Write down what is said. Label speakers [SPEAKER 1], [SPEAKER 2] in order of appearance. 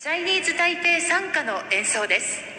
[SPEAKER 1] チャイニーズ台北参加の演奏です。